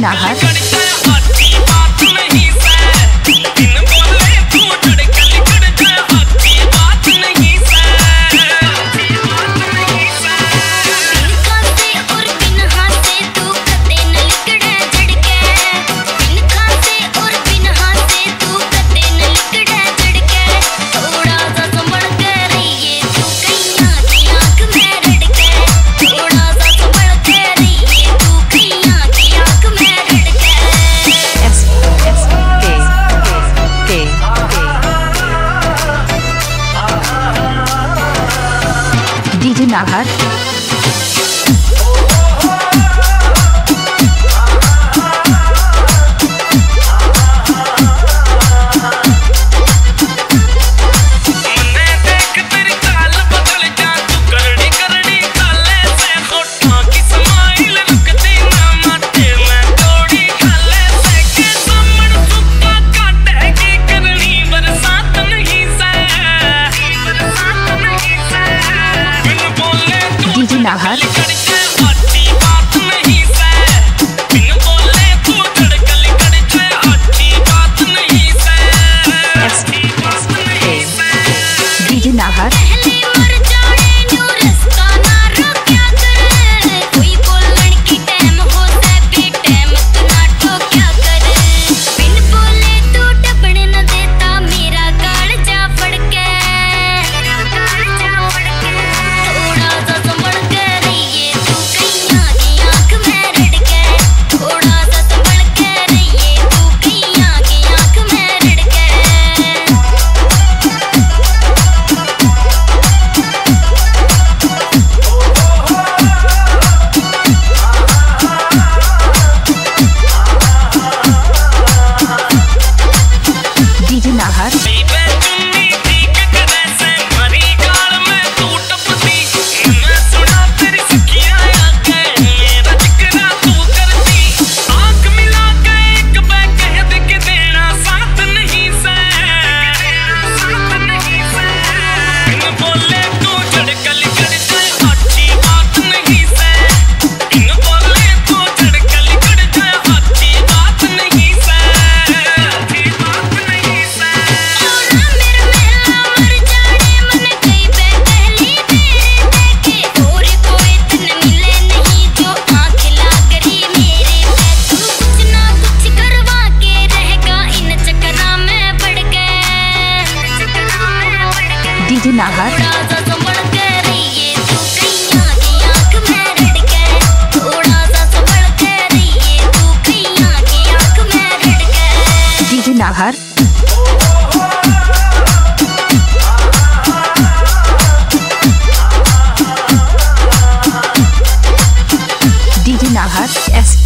男孩。Nahar DJ Nahar DJ Nahar DJ Nahar S